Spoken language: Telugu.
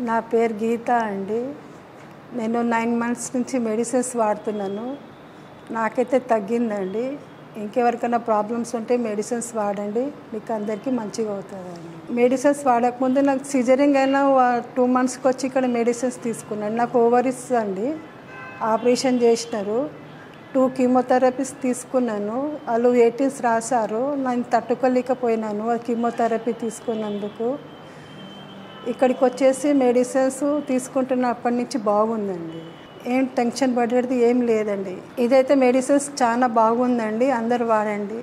నా పేరు గీత అండి. నేను నైన్ మంత్స్ నుంచి మెడిసిన్స్ వాడుతున్నాను. నాకైతే తగ్గిందండి. ఇంకెవరికైనా ప్రాబ్లమ్స్ ఉంటే మెడిసిన్స్ వాడండి. మీకు అందరికీ మంచిగా అవుతుందండి. మెడిసిన్స్ వాడకముందు నాకు సిజరింగ్ అయినా టూ మంత్స్కి వచ్చి ఇక్కడ మెడిసిన్స్ తీసుకున్నాను. నాకు ఓవరీస్ అండి. ఆపరేషన్ చేసినారు. టూ కీమోథెరపీస్ తీసుకున్నాను. వాళ్ళు ఎయిటీన్స్ రాశారు. నేను తట్టుకోలేకపోయినాను. ఆ కీమోథెరపీ తీసుకున్నందుకు. ఇక్కడికి వచ్చేసి మెడిసిన్స్ తీసుకుంటున్నప్పటి నుంచి బాగుందండి. ఏం టెన్షన్ పడేది ఏం లేదండి. ఇదైతే మెడిసిన్స్ చాలా బాగుందండి అందరు వాడండి.